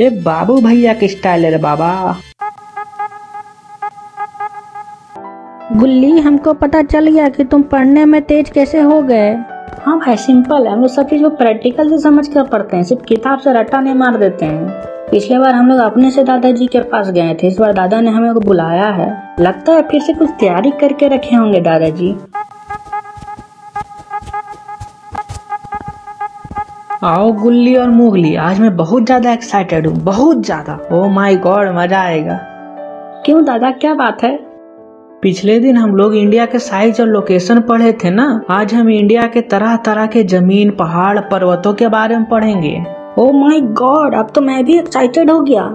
ये बाबू भैया की स्टाइल है बाबा। गुल्ली हमको पता चल गया कि तुम पढ़ने में तेज कैसे हो गए। हाँ भाई सिंपल है। हम लोग सब चीज़ को प्रैक्टिकल से समझ कर पढ़ते हैं। सिर्फ़ किताब से रट्टा नहीं मार देते हैं। पिछले बार हम लोग अपने से दादाजी के पास गए थे। इस बार दादा ने हमें को बुलाया है। लगता है फिर से कुछ तैयारी करके रखे होंगे दादाजी। आओ गुल्ली और मुगली आज मैं बहुत ज़्यादा एक्साइटेड हूँ बहुत ज़्यादा। ओ माय गॉड मज़ा आएगा। क्यों दादा क्या बात है? पिछले दिन हम लोग इंडिया के साइज़ और लोकेशन पढ़े थे ना? आज हम इंडिया के तरह तरह के ज़मीन पहाड़ पर्वतों के बारे में पढ़ेंगे। ओ माय गॉड अब तो मैं भी एक्साइटेड हो गया।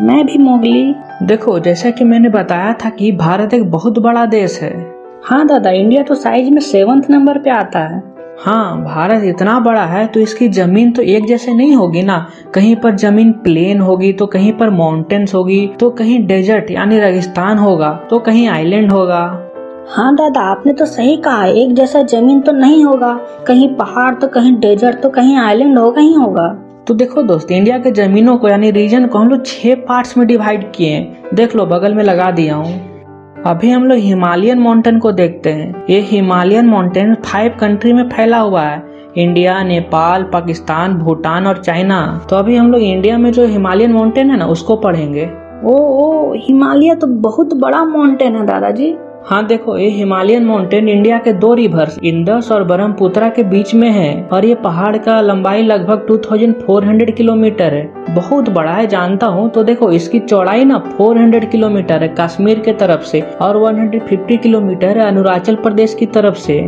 मैं भी मोगली। देखो जैसा कि मैंने बताया था कि भारत एक बहुत बड़ा देश है। हाँ दादा इंडिया तो साइज़ में सेवंथ नंबर पे आता है। हाँ भारत इतना बड़ा है तो इसकी ज़मीन तो एक जैसे नहीं होगी ना। कहीं पर ज़मीन प्लेन होगी तो कहीं पर माउंटेन्स होगी तो कहीं डेजर्ट यानी रेगिस्तान होगा तो कहीं आइलैंड होगा। हाँ दादा आपने तो सही कहा एक जैसा ज़मीन तो नहीं होगा। कहीं पहाड़ तो कहीं डेजर्ट तो कहीं आइलैंड होगा ही होगा। तो देखो दोस्त इंडिया के जमीनों को यानी रीजन को हम लोग छह पार्ट्स में डिवाइड किए हैं। देख लो बगल में लगा दिया हूँ। अभी हम लोग हिमालयन माउंटेन को देखते हैं। ये हिमालयन माउंटेन फाइव कंट्री में फैला हुआ है। इंडिया नेपाल पाकिस्तान भूटान और चाइना तो अभी हम लोग इंडिया में जो हिमालयन माउंटेन है ना, उसको पढ़ेंगे। ओ ओ, हिमालय तो बहुत बड़ा माउंटेन है, दादाजी। हाँ देखो, ये हिमालयन माउंटेन इंडिया के दो रिवर्स इंदस और ब्रह्मपुत्रा के बीच में है, और ये पहाड़ का लंबाई लगभग 2400 किलोमीटर है। बहुत बड़ा है, जानता हूँ तो देखो, इसकी चौड़ाई ना 400 किलोमीटर है, कश्मीर के तरफ़ से, और 150 किलोमीटर है अरुणाचल प्रदेश की तरफ़ से।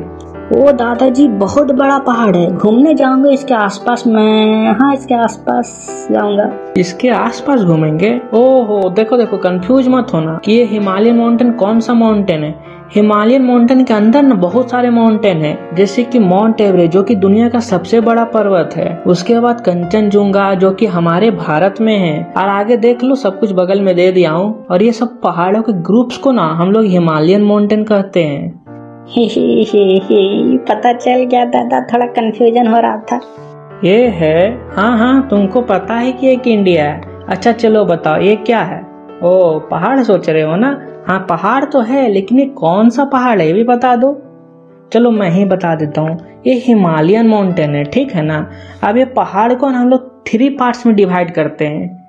ओ दादाजी, बहुत बड़ा पहाड़ है। घूमने जाऊँगा, इसके आसपास, मैं हाँ इसके आसपास जाऊँगा। इसके आसपास घूमेंगे? ओहो, देखो देखो कंफ्यूज मत होना। कि ये हिमालयन माउंटेन कौन सा माउंटेन है? हिमालयन माउंटेन के अंदर न बहुत सारे माउंटेन हैं। जैसे कि माउंट एवरेस्ट जो कि दुनिया का सबसे बड़ा पर्वत है। उसके बाद कंचनजुंगा, जो कि हमारे भारत में है। और आगे देख लो, सब कुछ बगल में दे दिया हूँ। और ये सब पहाड़ों के ग्रुप्स को ना हम लोग हिमालयन माउंटेन कहते हैं। ही ही ही पता चल गया दादा, थोड़ा कंफ्यूजन हो रहा था। ये है हाँ हाँ तुमको पता है कि एक इंडिया है। अच्छा चलो बताओ, ये क्या है? ओ, पहाड़ सोच रहे हो ना? हाँ पहाड़ तो है, लेकिन ये कौन सा पहाड़ है, ये भी बता दो। चलो, मैं ही बता देता हूँ। ये हिमालयन माउंटेन है, ठीक है ना? अब ये पहाड़ को हम लोग थ्री पार्ट्स में डिवाइड करते हैं।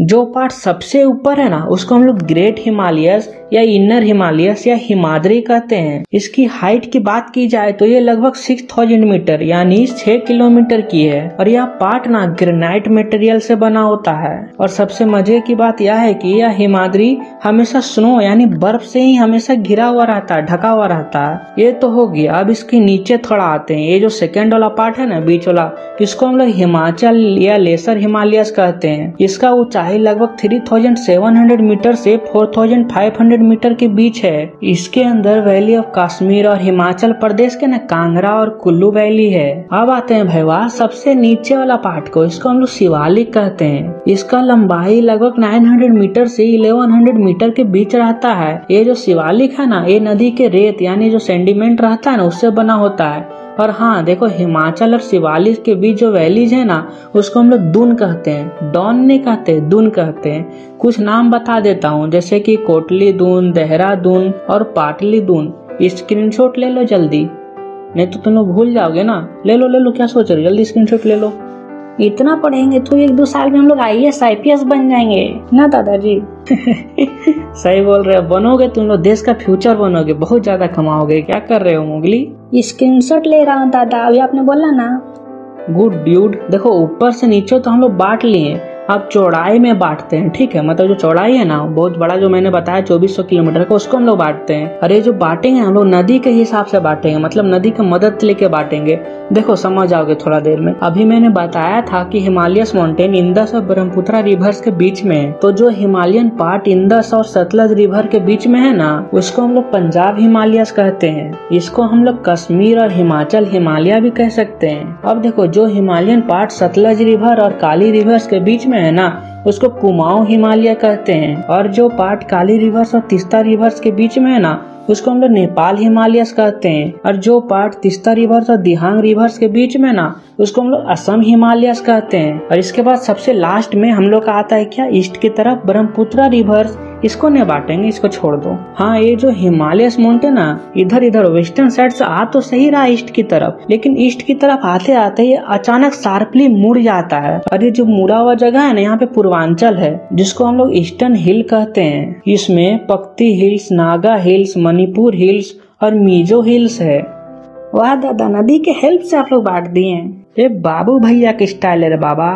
जो पार्ट सबसे ऊपर है ना, उसको हम लोग ग्रेट हिमालयस या इनर हिमालयस या हिमाद्री कहते हैं। इसकी हाइट की बात की जाए तो ये लगभग 6000 मीटर यानी 6 किलोमीटर की है और यह पार्ट ना ग्रेनाइट मटेरियल से बना होता है। और सबसे मज़े की बात यह है कि यह हिमाद्री हमेशा स्नो यानी बर्फ़ से ही हमेशा घिरा हुआ रहता है ढका हुआ रहता। है ये तो हो गया, अब इसके नीचे थोड़ा आते हैं। ये जो सेकेंड वाला पार्ट है ना, बीच वाला, इसको हम लोग हिमाचल या लेसर हिमालयस कहते हैं। इसका ऊंचाई लगभग 3700 मीटर से 4500 मीटर के बीच है। इसके अंदर वैली ऑफ़ कश्मीर और हिमाचल प्रदेश के न कांगड़ा और कुल्लू वैली है। अब आते हैं भैया सबसे नीचे वाला पार्ट को, इसको हम लोग शिवालिक कहते हैं। इसका लंबाई लगभग 900 मीटर से 1100 मीटर के बीच रहता है। ये जो शिवालिक है ना, ये नदी के रेत, यानी जो सेंडिमेंट रहता है ना, उससे बना होता है। और हाँ देखो, हिमाचल और शिवालिक के बीच जो वैलीज है ना, उसको हम लोग दून कहते हैं। डॉन नहीं कहते, दून कहते हैं। कुछ नाम बता देता हूँ, जैसे कि कोटली दून देहरादून और पाटली दून। स्क्रीनशॉट ले लो जल्दी। नहीं तो तुम लोग भूल जाओगे ना। ले लो ले लो, क्या सोच रहे हो? जल्दी स्क्रीनशॉट ले लो। इतना पढ़ेंगे तो एक दो साल में हम लोग I S I P S बन जाएँगे। ना दादाजी? सही बोल रहे हो। बनोगे तुम लोग देश का फ्यूचर बनोगे। बहुत ज़्यादा कमाओगे। क्या कर रहे हो मुगली? स्क्रीन शॉट ले रहा हूँ दादा। अभी आपने बोला ना। गुड ड्यूड देखो ऊपर से नीचे तो हम लोग बांट लिए। अब चौड़ाई में बांटते हैं, ठीक है? मतलब जो चौड़ाई है ना, बहुत बड़ा जो मैंने बताया, चौबीस सौ किलोमीटर का, उसको हम लोग बांटते हैं। ये जो बांटेंगे, हम लोग नदी के हिसाब से बांटेंगे मतलब नदी की मदद लेके बांटेंगे। देखो, समझ आओगे थोड़ा देर में। अभी मैंने बताया था कि हिमालयस माउंटेन इंदस और ब्रह्मपुत्रा रिवर्स के बीच में है। तो जो हिमालयन पार्ट इंदस और सतलज रिवर के बीच में है ना, उसको हम लोग पंजाब हिमालयस कहते हैं। इसको हम लोग कश्मीर और हिमाचल हिमालय भी कह सकते हैं। अब देखो, जो हिमालयन पार्ट सतलज रिवर और काली रिवर्स के बीच में है ना, उसको कुमाऊं हिमालय कहते हैं। और जो पार्ट काली रिवर्स और तिस्ता रिवर्स के बीच में है ना, उसको हम लोग नेपाल हिमालयस कहते हैं। और जो पार्ट तिस्ता रिवर्स और दिहांग रिवर्स के बीच में ना, उसको हम लोग असम हिमालयस कहते हैं। और इसके बाद सबसे लास्ट में हम लोग का आता है क्या, ईस्ट की तरफ़ ब्रह्मपुत्रा रिवर्स। इसको नहीं बांटेंगे इसको छोड़ दो। हाँ ये जो हिमालयस माउंटेन ना इधर इधर वेस्टर्न साइड से आ तो सही रहा ईस्ट की तरफ़, लेकिन ईस्ट की तरफ़ आते आते ये अचानक शार्पली मुड़ जाता है। और ये जो मुड़ा हुआ जगह है ना, यहाँ पे पूर्वांचल है, जिसको हम लोग ईस्टर्न हिल कहते हैं। इसमें पक्ति hills Naga hills Manipur hills और मिजो हिल्स है। वाह दादा, नदी के हेल्प से आप लोग बांट दिए ये बाबू भैया के स्टाइल है बाबा।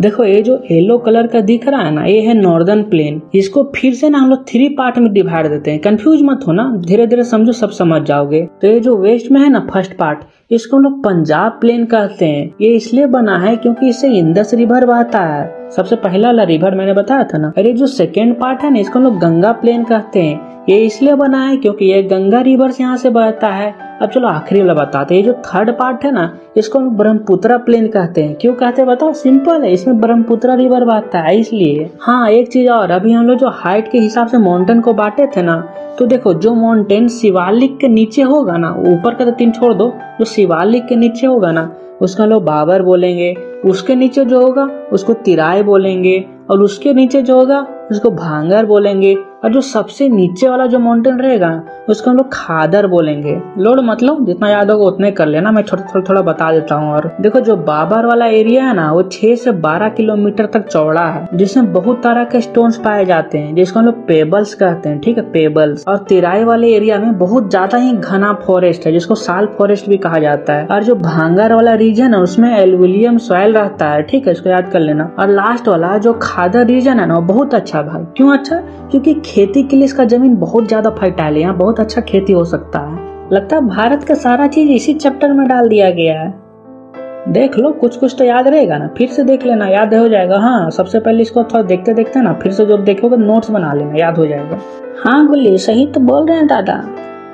देखो, ये जो येलो कलर का दिख रहा है ना, ये है नॉर्दर्न प्लेन इसको फिर से ना हम लोग थ्री पार्ट में डिवाइड देते हैं। कंफ्यूज मत हो ना धीरे धीरे समझो, सब समझ जाओगे। तो ये जो वेस्ट में है ना फ़र्स्ट पार्ट इसको हम लोग पंजाब प्लेन कहते हैं। ये इसलिए बना है क्योंकि इससे इंदस रिवर बहता है। सबसे पहला वाला रिवर मैंने बताया था ना। अरे जो सेकेंड पार्ट है ना, इसको हम लोग गंगा प्लेन कहते हैं। ये इसलिए बना है क्योंकि ये गंगा रिवर से यहाँ से बहता है। अब चलो आखिरी वाला बताते हैं। ये जो थर्ड पार्ट है ना, इसको हम ब्रह्मपुत्रा प्लेन कहते हैं। क्यों कहते हैं बताओ? सिंपल है, इसमें ब्रह्मपुत्रा रिवर बहता है, इसलिए। हाँ एक चीज़ और, अभी हम लोग जो हाइट के हिसाब से माउंटेन को बांटे थे ना तो देखो, जो माउंटेन शिवालिक के नीचे होगा ना, ऊपर का तो तीन छोड़ दो, जो शिवालिक के नीचे होगा ना, उसका लोग बाबर बोलेंगे, उसके नीचे जो होगा, उसको तिराय बोलेंगे, और उसके नीचे जो होगा उसको भांगर बोलेंगे और जो सबसे नीचे वाला जो माउंटेन रहेगा, उसको हम लोग खादर बोलेंगे। लोड मतलब जितना याद होगा उतने कर लेना, मैं थोड़ा थोड़ा थोड़ा बता देता हूँ और। देखो जो बाबर वाला एरिया है ना, वो छह से बारह किलोमीटर तक चौड़ा है, जिसमें बहुत तरह के स्टोन्स पाए जाते हैं, जिसको हम लोग पेबल्स कहते हैं, ठीक है? पेबल्स और तिराई वाले एरिया में बहुत ज़्यादा ही घना फॉरेस्ट है, जिसको साल फॉरेस्ट भी कहा जाता है। और जो भांगर वाला रीजन है, उसमें एल्यूमिनियम सॉइल रहता है, ठीक है? इसको याद कर लेना। और लास्ट वाला जो खादर रीजन है ना, वो बहुत अच्छा भाई। क्यों अच्छा? क्योंकि खेती के लिए इसका ज़मीन बहुत ज़्यादा फर्टाइल है, यहाँ बहुत अच्छा खेती हो सकता है। लगता है भारत का सारा चीज़ इसी चैप्टर में डाल दिया गया है। देख लो कुछ कुछ तो याद रहेगा ना। फिर से देख लेना, याद हो जाएगा। हाँ सबसे पहले इसको थोड़ा देखते देखते ना, फिर से जो देखोगे नोट्स बना लेना, याद हो जाएगा। हाँ गुल्ली, सही तो बोल रहे हैं दादा।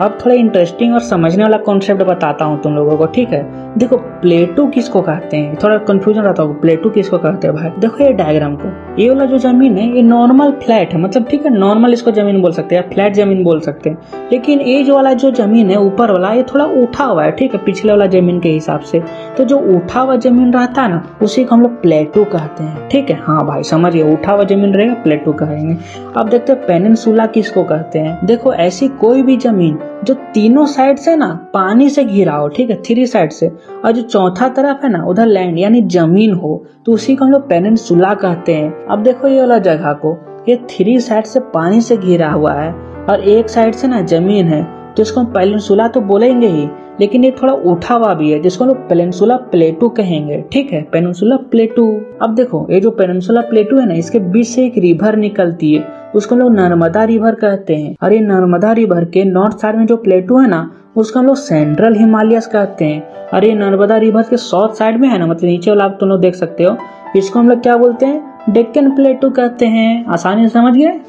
अब थोड़ा इंटरेस्टिंग और समझने वाला कॉन्सेप्ट बताता हूँ तुम लोगों को, ठीक है? देखो प्लेटू किसको कहते हैं? थोड़ा कंफ्यूजन रहता होगा प्लेटू किसको कहते हैं भाई? देखो ये डायग्राम को। ये वाला जो ज़मीन है, ये नॉर्मल फ्लैट है मतलब ठीक है नॉर्मल इसको ज़मीन बोल सकते हैं फ्लैट ज़मीन बोल सकते हैं। लेकिन ये जो वाला जो ज़मीन है, ऊपर वाला, ये थोड़ा उठा हुआ है, ठीक है, पिछले वाला ज़मीन के हिसाब से। तो जो उठा हुआ ज़मीन रहता है ना, उसी को हम लोग प्लेटू कहते हैं, ठीक है? हाँ भाई समझिए उठा हुआ ज़मीन रहेगा प्लेटू कहेंगे। अब देखते हैं पेनिनसुला किसको कहते हैं? देखो, ऐसी कोई भी ज़मीन जो तीनों साइड से ना पानी से घिरा हो, ठीक है, थ्री साइड से, और जो चौथा तरफ़ है ना, उधर लैंड यानी ज़मीन हो तो उसी को हम लोग पेनिनसुला कहते हैं। अब देखो ये वाला जगह को, ये थ्री साइड से पानी से घिरा हुआ है, और एक साइड से ना ज़मीन है इसको हम पेनिनसुला तो बोलेंगे ही, लेकिन ये थोड़ा उठा हुआ भी है, जिसको लोग पेनिनसुला प्लेटू कहेंगे। ठीक है पेनिनसुला प्लेटू। अब देखो, ये जो पेनिनसुला प्लेटू है ना, इसके बीच से एक रिवर निकलती है, उसको लोग नर्मदा रिवर कहते हैं। और ये नर्मदा रिवर के नॉर्थ साइड में जो प्लेटू है ना, उसको हम लोग सेंट्रल हिमालयस कहते हैं। और ये नर्मदा रिवर के साउथ साइड में है ना मतलब नीचे वाला आप तुम लोग देख सकते हो, इसको हम लोग क्या बोलते हैं? डेक्कन प्लेटू कहते हैं। आसानी से समझ गए?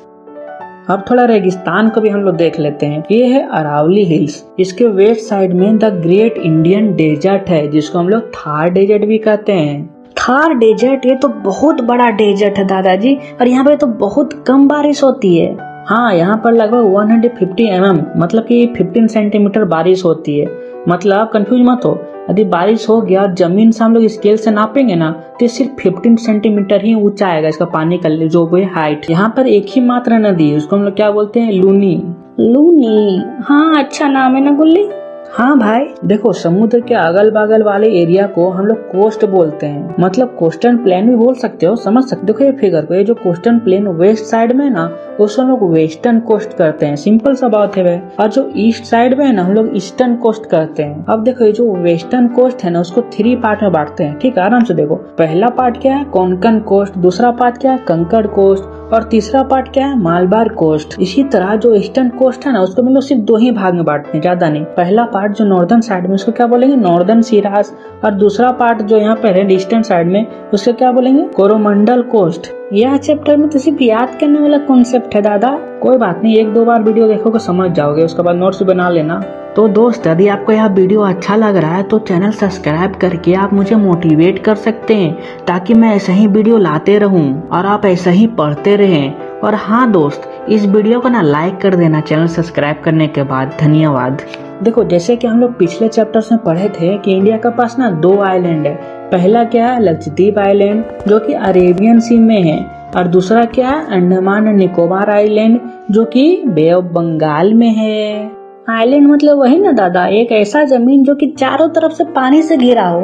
अब थोड़ा रेगिस्तान को भी हम लोग देख लेते हैं। ये है अरावली हिल्स। इसके वेस्ट साइड में द ग्रेट इंडियन डेजर्ट है, जिसको हम लोग थार डेजर्ट भी कहते हैं। थार डेजर्ट, ये तो बहुत बड़ा डेजर्ट है दादाजी, और यहाँ पे तो बहुत कम बारिश होती है। हाँ यहाँ पर लगभग 150 mm मतलब कि 15 सेंटीमीटर बारिश होती है। मतलब कंफ्यूज मत हो। यदि बारिश हो गया और ज़मीन से हम लोग स्केल से नापेंगे ना तो सिर्फ़ 15 सेंटीमीटर ही ऊँचा आएगा इसका पानी का, जो भी हाइट यहाँ पर एक ही मात्रा नदी है, उसको हम लोग क्या बोलते हैं? लूनी। लूनी? हाँ अच्छा नाम है ना गुल्ली। हाँ भाई, देखो, समुद्र के अगल बगल वाले एरिया को हम लोग कोस्ट बोलते हैं। मतलब कोस्टन प्लेन भी बोल सकते हो, समझ सकते हो। देखो ये फिगर को, ये जो कोस्टन प्लेन वेस्ट साइड में ना उसको हम लोग वेस्टर्न कोस्ट करते हैं। सिंपल सा बात है और जो ईस्ट साइड में है ना, हम लोग ईस्टर्न कोस्ट करते हैं। अब देखो, ये जो वेस्टर्न कोस्ट है ना, उसको थ्री पार्ट में बांटते हैं। ठीक है, आराम से देखो। पहला पार्ट क्या है? कोंकण कोस्ट दूसरा पार्ट क्या है? कंकड़ कोस्ट और तीसरा पार्ट क्या है? मालबार कोस्ट। इसी तरह जो ईस्टर्न कोस्ट है ना, उसको लोग सिर्फ़ दो ही भाग में बांटते हैं, ज़्यादा नहीं। पहला पार्ट जो नॉर्दर्न साइड में, उसको क्या बोलेंगे? नॉर्दर्न सिराज और दूसरा पार्ट जो यहाँ पे है, ईस्टर्न साइड में, उसको क्या बोलेंगे? कोरोमंडल कोस्ट। यह चैप्टर में तो सिर्फ़ याद करने वाला कॉन्सेप्ट है, दादा। कोई बात नहीं, एक दो बार वीडियो देखोगे, समझ जाओगे। उसके बाद नोट्स बना लेना। तो दोस्त, यदि आपको यह वीडियो अच्छा लग रहा है तो चैनल सब्सक्राइब करके आप मुझे मोटिवेट कर सकते हैं, ताकि मैं ऐसे ही वीडियो लाते रहूँ और आप ऐसे ही पढ़ते रहें। और हाँ दोस्त, इस वीडियो को ना लाइक कर देना, चैनल सब्सक्राइब करने के बाद। धन्यवाद। देखो, जैसे कि हम लोग पिछले चैप्टर्स में पढ़े थे कि इंडिया के पास ना दो आइलैंड है। पहला क्या है? लक्षद्वीप आइलैंड जो कि अरेबियन सी में है। और दूसरा क्या है? अंडमान निकोबार आइलैंड जो कि बे ऑफ़ बंगाल में है। आइलैंड मतलब वही ना, दादा? एक ऐसा ज़मीन जो कि चारों तरफ़ से पानी से घिरा हो।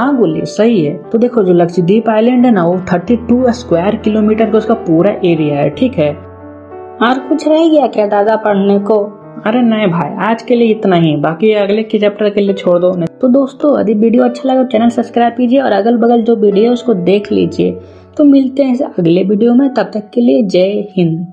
हाँ बोलिए सही है। तो देखो, जो लक्षद्वीप आइलैंड है ना, वो 32 स्क्वायर किलोमीटर का उसका पूरा एरिया है, ठीक है? और कुछ रह गया क्या, दादा, पढ़ने को? अरे नहीं भाई, आज के लिए इतना ही। बाकी अगले के चैप्टर के लिए छोड़ दो। नहीं तो दोस्तों, यदि वीडियो अच्छा लगा तो चैनल सब्सक्राइब कीजिए और अगल बगल जो वीडियो है उसको देख लीजिए। तो मिलते हैं अगले वीडियो में, तब तक के लिए जय हिंद।